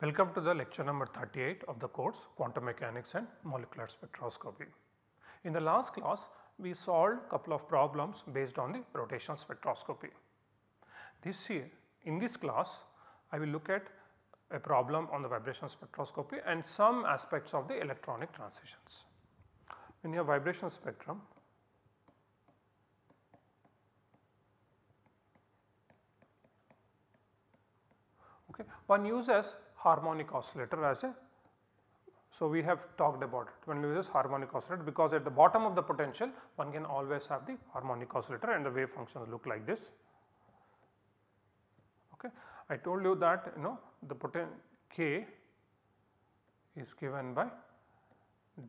Welcome to the lecture number 38 of the course Quantum Mechanics and Molecular Spectroscopy. In the last class we solved couple of problems based on the rotational spectroscopy. This year in this class I will look at a problem on the vibrational spectroscopy and some aspects of the electronic transitions. When you have vibrational spectrum okay, one uses harmonic oscillator as a so we have talked about it when we use harmonic oscillator because at the bottom of the potential one can always have the harmonic oscillator and the wave functions look like this. Okay. I told you that you know the poten k is given by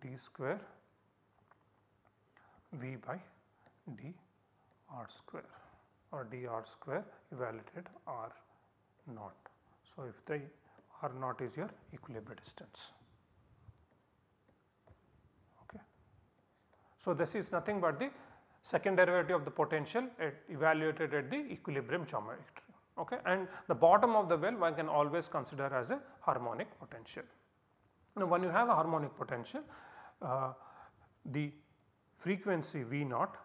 d square v by d r square or d r square evaluated r naught. So, if the r naught is your equilibrium distance. Okay. So, this is nothing but the second derivative of the potential at evaluated at the equilibrium geometry okay. and the bottom of the well one can always consider as a harmonic potential. Now, when you have a harmonic potential uh, the frequency V naught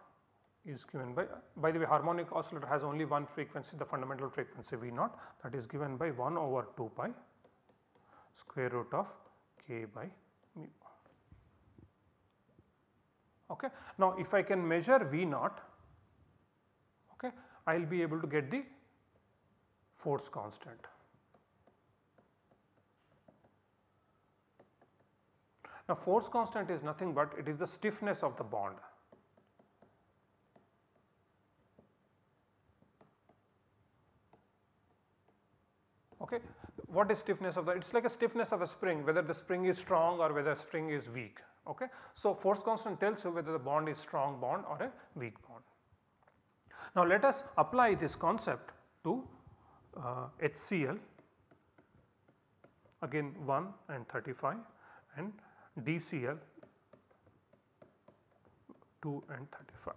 is given by by the way harmonic oscillator has only one frequency the fundamental frequency V naught that is given by 1 over 2 pi square root of k by mu. Okay. Now, if I can measure V naught okay, I will be able to get the force constant. Now, force constant is nothing but it is the stiffness of the bond. Okay. What is stiffness of the? It is like a stiffness of a spring whether the spring is strong or whether spring is weak. Okay. So, force constant tells you whether the bond is strong bond or a weak bond. Now, let us apply this concept to uh, HCl again 1 and 35 and DCl 2 and 35.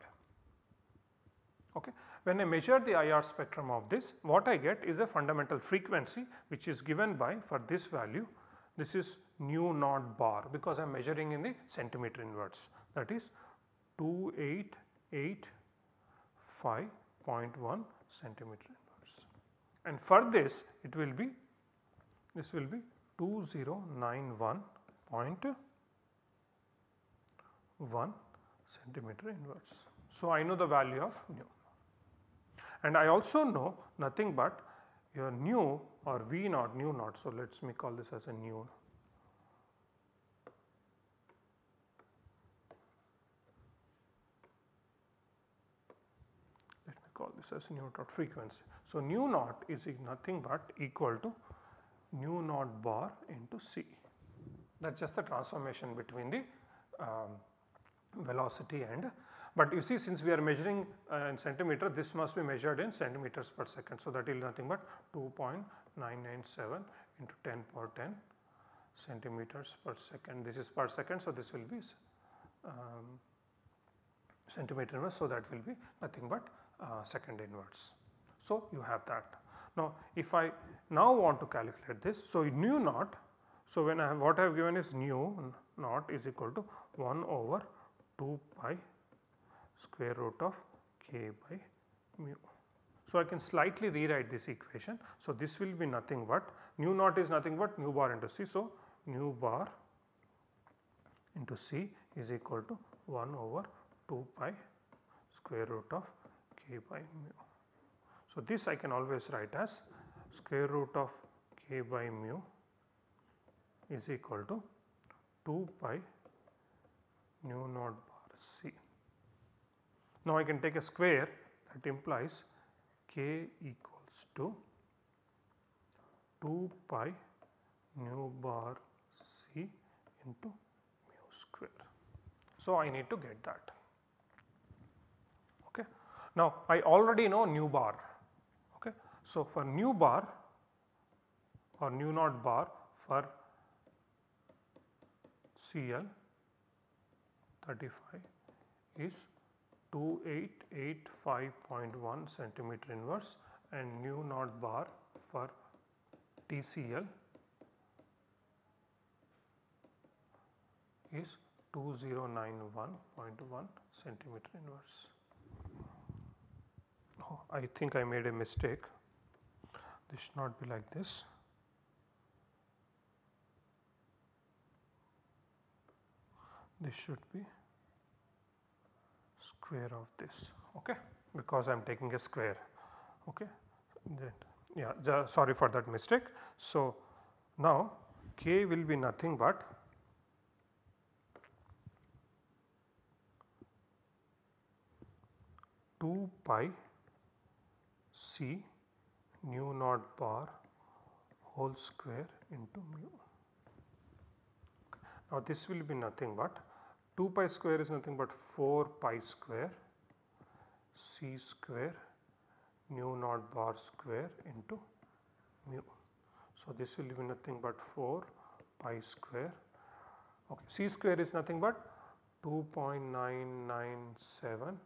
Okay. When I measure the IR spectrum of this what I get is a fundamental frequency which is given by for this value this is nu naught bar because I am measuring in the centimeter inverse that is 2885.1 centimeter and for this it will be this will be 2091.1 centimeter inverse. So, I know the value of nu and I also know nothing but your nu or V naught nu naught. So, let us me call this as a nu. Let me call this as nu naught frequency. So, nu naught is nothing but equal to nu naught bar into C. That is just the transformation between the um, velocity and but you see since we are measuring uh, in centimeter this must be measured in centimeters per second. So, that is nothing but 2.997 into 10 power 10 centimeters per second this is per second. So, this will be um, centimeter. So, that will be nothing but uh, second inverse. So, you have that. Now, if I now want to calculate this, so nu naught, so when I have what I have given is nu naught is equal to 1 over 2 pi square root of k by mu. So, I can slightly rewrite this equation. So, this will be nothing but nu naught is nothing but nu bar into C. So, nu bar into C is equal to 1 over 2 pi square root of k by mu. So, this I can always write as square root of k by mu is equal to 2 pi nu naught bar C. Now, I can take a square that implies k equals to 2 pi nu bar C into mu square. So, I need to get that. Now, I already know nu bar. Okay. So, for nu bar or nu naught bar for Cl 35 is 2885.1 centimeter inverse and nu naught bar for DCl is 2091.1 centimeter inverse. I think I made a mistake. This should not be like this. This should be square of this okay because I am taking a square okay then yeah sorry for that mistake. So, now k will be nothing but two pi c nu naught bar whole square into mu. Now, this will be nothing but 2 pi square is nothing but 4 pi square c square nu naught bar square into mu. So, this will be nothing but 4 pi square okay. c square is nothing but 2.997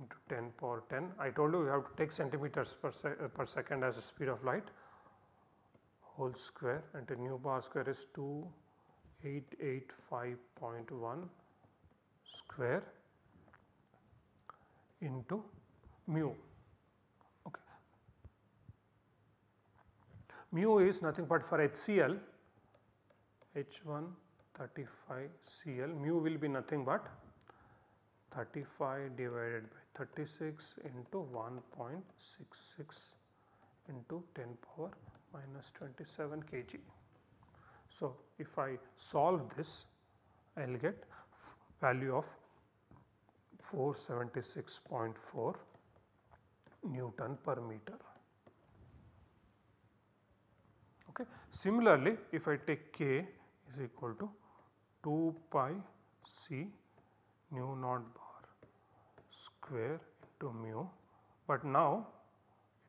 into 10 power 10. I told you you have to take centimeters per, uh, per second as the speed of light whole square and the bar square is 2885.1 square into mu. Okay. Mu is nothing but for HCl H1 35 Cl mu will be nothing but 35 divided by 36 into 1.66 into 10 power minus 27 kg. So, if I solve this I will get value of 476.4 Newton per meter. Okay. Similarly, if I take k is equal to 2 pi c nu naught square into mu, but now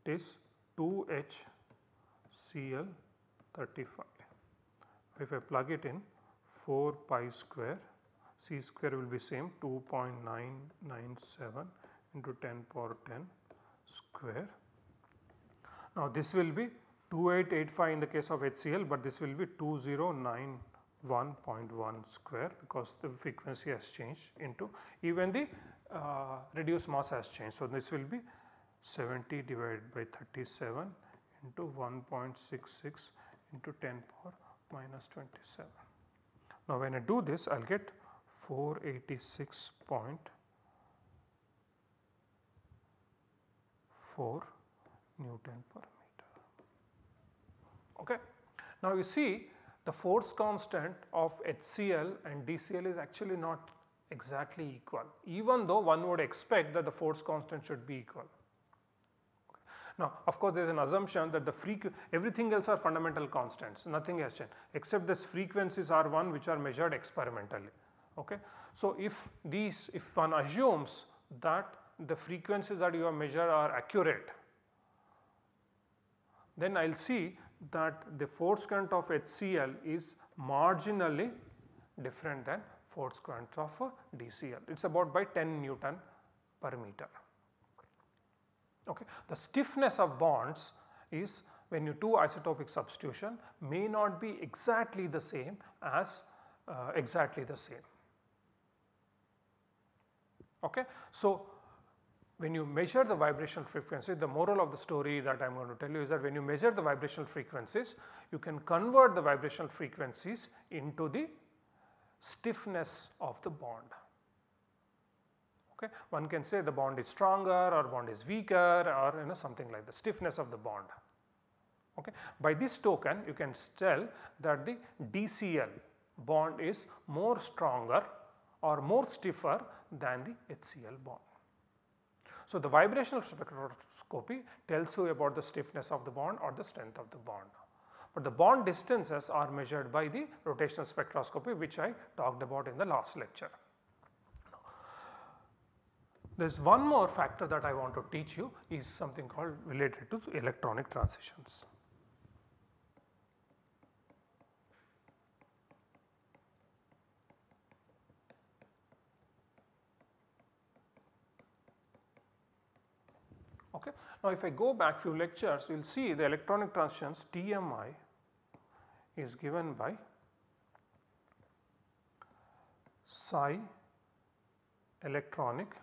it is 2 h Cl 35 if I plug it in 4 pi square c square will be same 2.997 into 10 power 10 square. Now this will be 2885 in the case of HCl, but this will be 2091.1 square because the frequency has changed into even the uh, reduced mass has changed. So this will be 70 divided by 37 into 1.66 into 10 power minus 27. Now when I do this I will get 486.4 Newton per meter. Okay. Now you see the force constant of HCl and DCl is actually not exactly equal even though one would expect that the force constant should be equal. Now, of course, there is an assumption that the frequency everything else are fundamental constants, nothing has changed except this frequencies are one which are measured experimentally. Okay. So, if these if one assumes that the frequencies that you have measured are accurate, then I will see that the force current of HCl is marginally different than force current of DCl. It is about by 10 Newton per meter. Okay. The stiffness of bonds is when you do isotopic substitution may not be exactly the same as uh, exactly the same. Okay. So, when you measure the vibrational frequency the moral of the story that I am going to tell you is that when you measure the vibrational frequencies you can convert the vibrational frequencies into the stiffness of the bond. Okay. One can say the bond is stronger or bond is weaker or you know something like the stiffness of the bond. Okay. By this token you can tell that the DCl bond is more stronger or more stiffer than the HCl bond. So, the vibrational spectroscopy tells you about the stiffness of the bond or the strength of the bond but the bond distances are measured by the rotational spectroscopy which I talked about in the last lecture. There is one more factor that I want to teach you is something called related to electronic transitions. Okay. Now, if I go back few lectures, you will see the electronic transitions TMI is given by psi electronic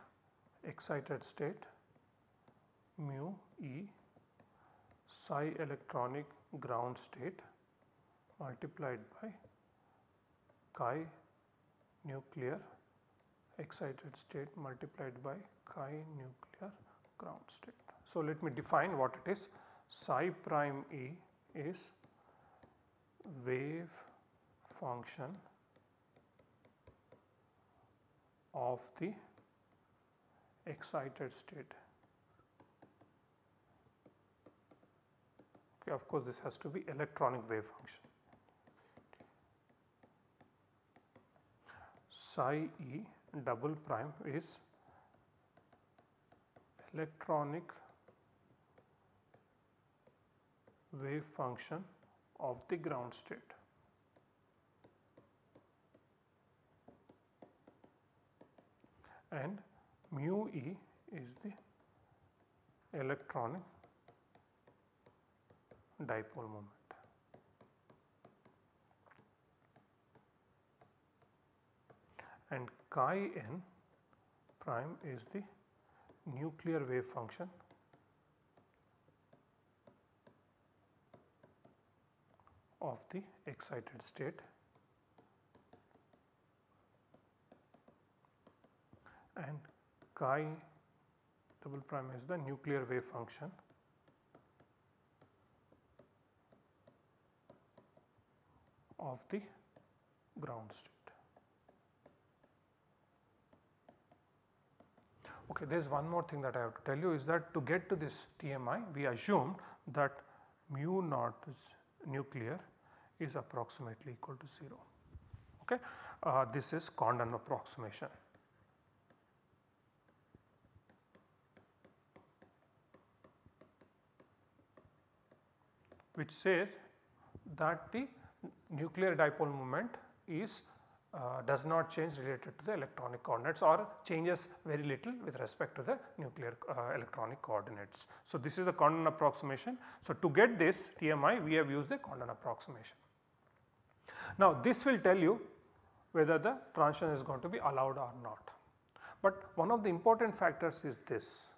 excited state mu E psi electronic ground state multiplied by chi nuclear excited state multiplied by chi nuclear ground state. So, let me define what it is psi prime E is wave function of the excited state. Okay, of course, this has to be electronic wave function. Psi E double prime is electronic wave function of the ground state. and mu e is the electronic dipole moment. And chi n prime is the nuclear wave function of the excited state. And chi double prime is the nuclear wave function. Of the ground state. Okay, there is one more thing that I have to tell you is that to get to this TMI we assumed that mu naught is nuclear is approximately equal to 0. Okay. Uh, this is Condon approximation. which says that the nuclear dipole moment is uh, does not change related to the electronic coordinates or changes very little with respect to the nuclear uh, electronic coordinates. So, this is the Condon approximation. So, to get this TMI we have used the Condon approximation. Now, this will tell you whether the transition is going to be allowed or not. But one of the important factors is this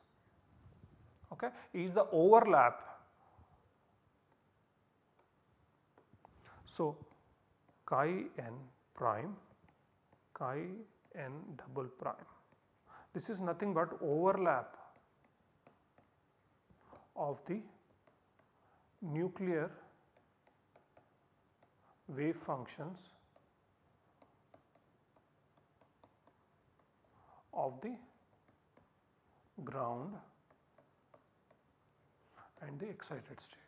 okay, is the overlap. So, chi n prime chi n double prime. This is nothing but overlap of the nuclear wave functions of the ground and the excited state.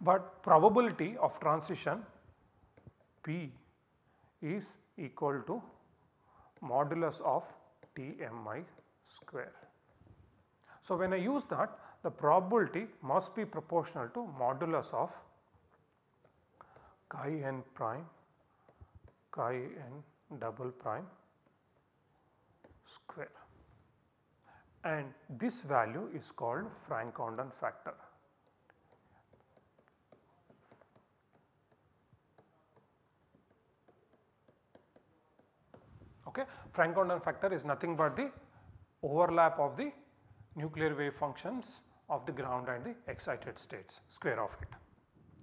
but probability of transition P is equal to modulus of TMI square. So, when I use that the probability must be proportional to modulus of chi n prime chi n double prime square and this value is called Franck-Condon factor. Okay. Franck-Condon factor is nothing but the overlap of the nuclear wave functions of the ground and the excited states square of it.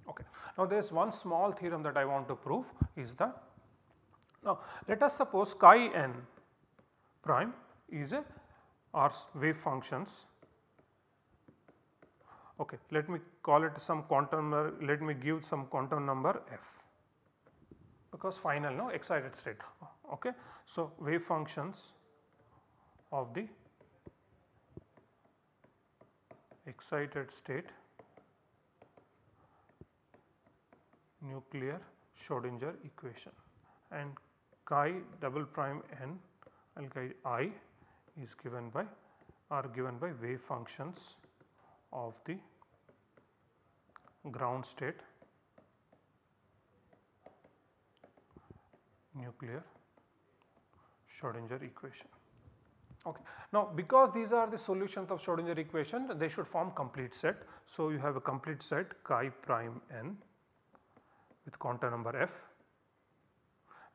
Okay. Now, there is one small theorem that I want to prove is the now let us suppose chi n prime is a R wave functions okay let me call it some quantum number. let me give some quantum number f because final no excited state Okay. So, wave functions of the excited state nuclear Schrodinger equation and chi double prime n alkyl i is given by are given by wave functions of the ground state nuclear Schrodinger equation. Okay. Now, because these are the solutions of Schrodinger equation they should form complete set. So, you have a complete set chi prime n with quantum number f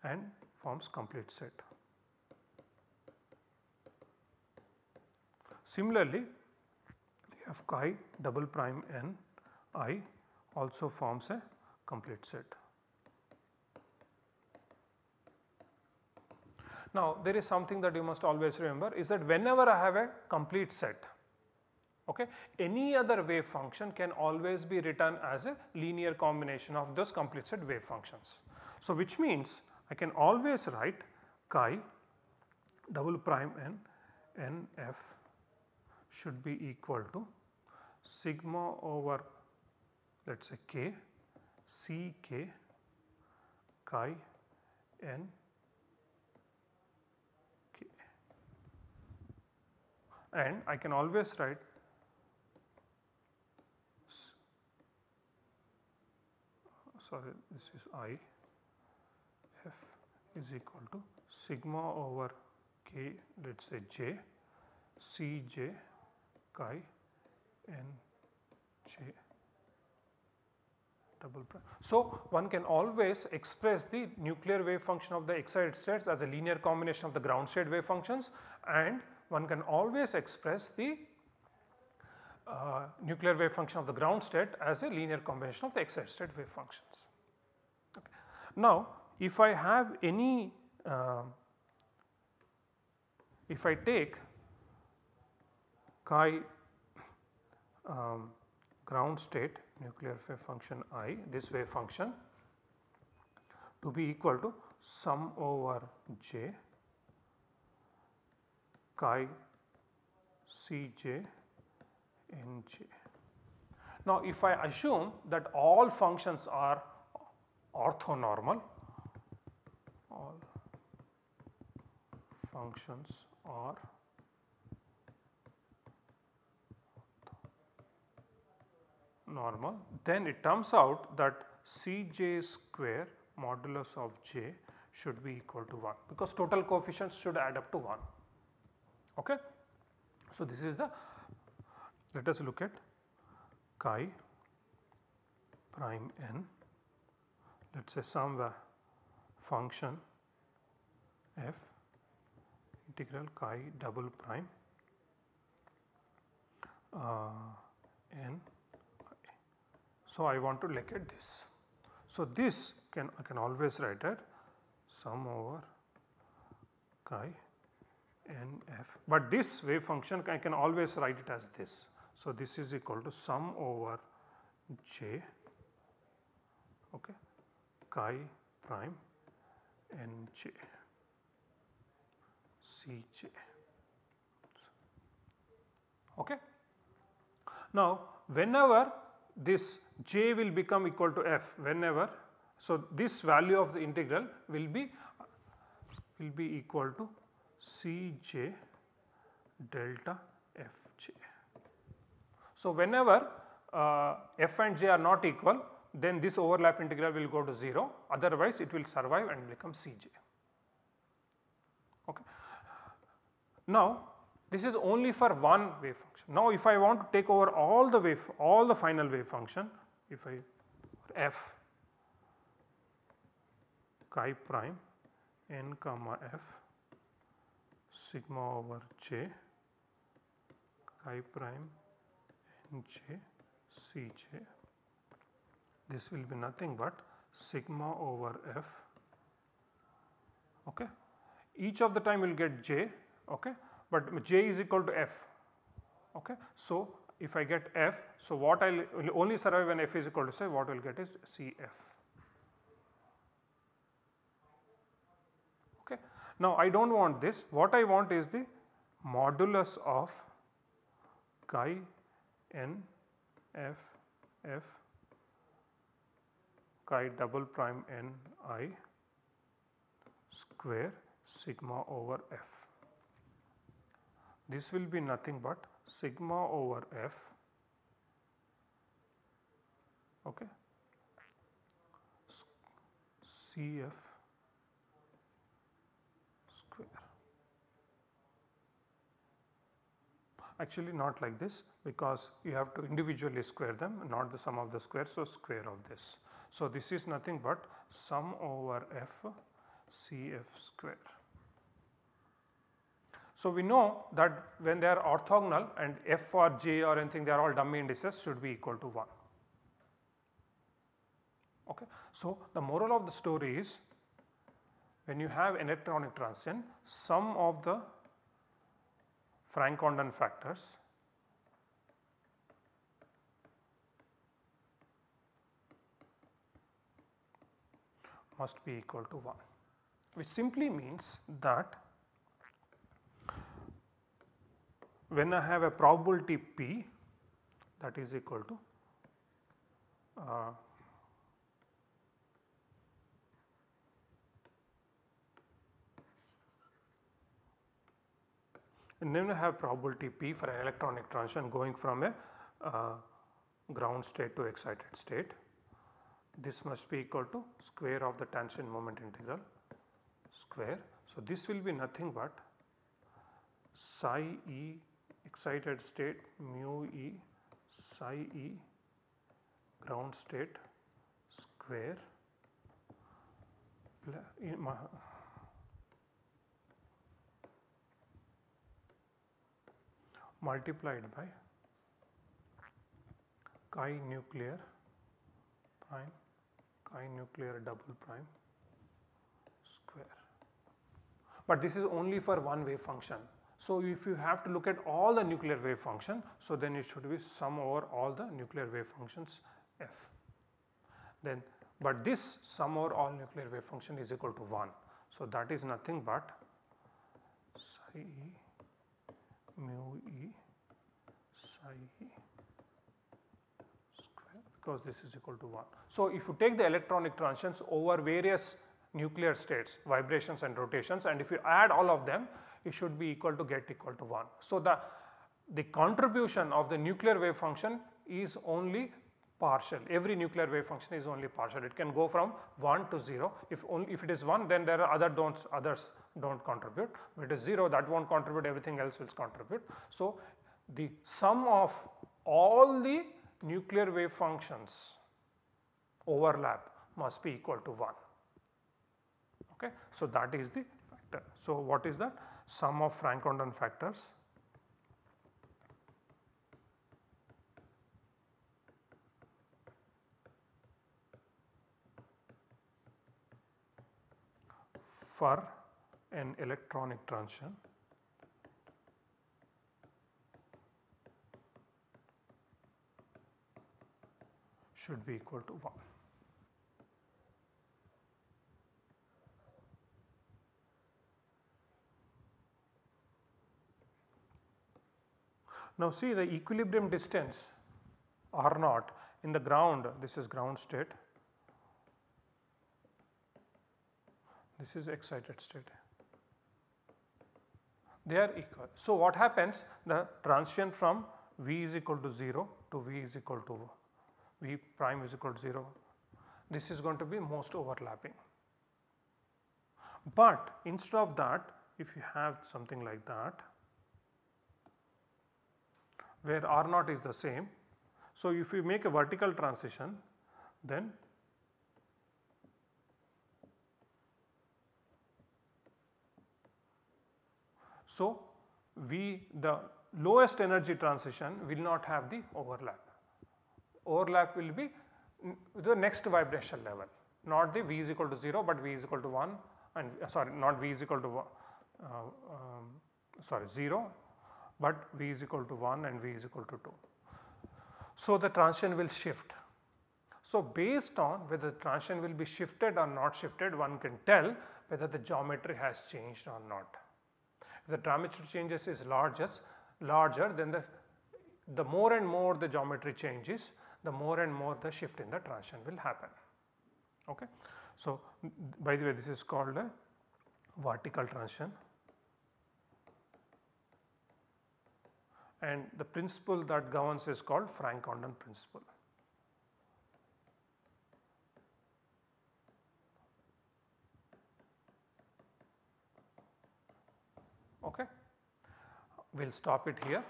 and forms complete set. Similarly, you have chi double prime n i also forms a complete set. Now, there is something that you must always remember is that whenever I have a complete set, okay, any other wave function can always be written as a linear combination of those complete set wave functions. So, which means I can always write chi double prime n n f should be equal to sigma over let us say k c k chi n and I can always write sorry this is I f is equal to sigma over k let us say j c j chi n j double prime. So, one can always express the nuclear wave function of the excited states as a linear combination of the ground state wave functions and one can always express the uh, nuclear wave function of the ground state as a linear combination of the excited state wave functions. Okay. Now, if I have any, uh, if I take chi um, ground state nuclear wave function i this wave function to be equal to sum over j chi Cj Nj. Now, if I assume that all functions are orthonormal, all functions are normal, then it turns out that Cj square modulus of j should be equal to 1 because total coefficients should add up to 1. Okay. So, this is the let us look at chi prime n let us say some function f integral chi double prime uh, n. So, I want to look at this. So, this can I can always write it sum over chi n f, but this wave function I can always write it as this. So, this is equal to sum over j okay, chi prime n j c j. Okay. Now, whenever this j will become equal to f whenever so this value of the integral will be will be equal to Cj delta Fj. So, whenever uh, f and j are not equal then this overlap integral will go to 0 otherwise it will survive and become Cj. Okay. Now, this is only for one wave function. Now, if I want to take over all the wave all the final wave function if I f chi prime n comma f sigma over j chi prime n j c j. This will be nothing but sigma over f. Okay. Each of the time will get j, okay, but j is equal to f. Okay. So, if I get f, so what I will only survive when f is equal to say what will get is C f. Now, I do not want this, what I want is the modulus of chi n f f chi double prime n i square sigma over f. This will be nothing but sigma over f okay, C f square. Actually not like this because you have to individually square them not the sum of the squares so square of this. So, this is nothing but sum over f Cf square. So, we know that when they are orthogonal and f or j or anything they are all dummy indices should be equal to 1. Okay. So, the moral of the story is when you have an electronic transition sum of the Franck-Condon factors. Must be equal to 1 which simply means that when I have a probability p that is equal to uh, and then I have probability p for an electronic transition going from a uh, ground state to excited state. This must be equal to square of the transition moment integral square. So, this will be nothing but psi e excited state mu e psi e ground state square multiplied by chi nuclear prime chi nuclear double prime square but this is only for one wave function. So, if you have to look at all the nuclear wave function, so then it should be sum over all the nuclear wave functions f. Then, but this sum over all nuclear wave function is equal to 1. So, that is nothing but psi e mu e psi square because this is equal to 1. So, if you take the electronic transitions over various nuclear states vibrations and rotations and if you add all of them it should be equal to get equal to 1. So, the, the contribution of the nuclear wave function is only partial every nuclear wave function is only partial it can go from 1 to 0 if only if it is 1 then there are other don'ts others do not contribute if it is 0 that not contribute everything else will contribute. So, the sum of all the nuclear wave functions overlap must be equal to 1. Okay. So, that is the factor. So, what is that? Sum of Franck-Condon factors for an electronic transition should be equal to 1. Now see the equilibrium distance R naught in the ground this is ground state, this is excited state. They are equal. So what happens the transition from V is equal to 0 to V is equal to V prime is equal to 0 this is going to be most overlapping. But instead of that if you have something like that where R naught is the same. So, if you make a vertical transition then so we the lowest energy transition will not have the overlap. Overlap will be the next vibrational level not the V is equal to 0, but V is equal to 1 and uh, sorry not V is equal to uh, um, sorry 0 but V is equal to 1 and V is equal to 2. So, the transition will shift. So, based on whether the transition will be shifted or not shifted one can tell whether the geometry has changed or not. The geometry changes is largest, larger then the, the more and more the geometry changes the more and more the shift in the transition will happen. Okay. So, by the way this is called a vertical transition and the principle that governs is called Franck-Condon principle. Okay. We will stop it here.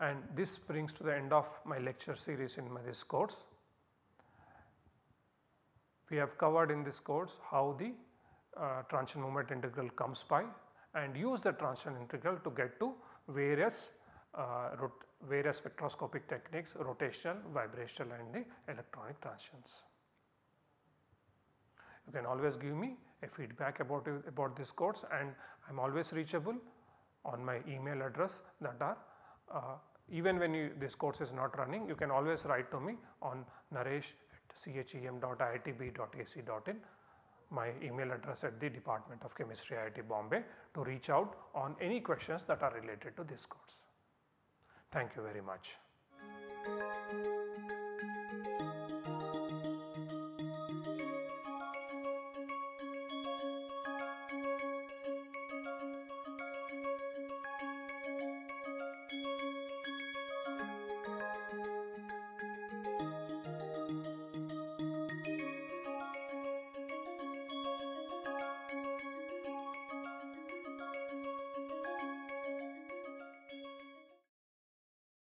and this brings to the end of my lecture series in my this course. We have covered in this course how the uh, transition moment integral comes by and use the transition integral to get to various uh, various spectroscopic techniques rotational, vibrational and the electronic transitions. You can always give me a feedback about, about this course and I am always reachable on my email address that are uh, even when you, this course is not running you can always write to me on naresh at chem.iitb.ac.in my email address at the Department of Chemistry IIT Bombay to reach out on any questions that are related to this course. Thank you very much.